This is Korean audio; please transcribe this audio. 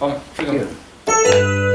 Vamos, fica.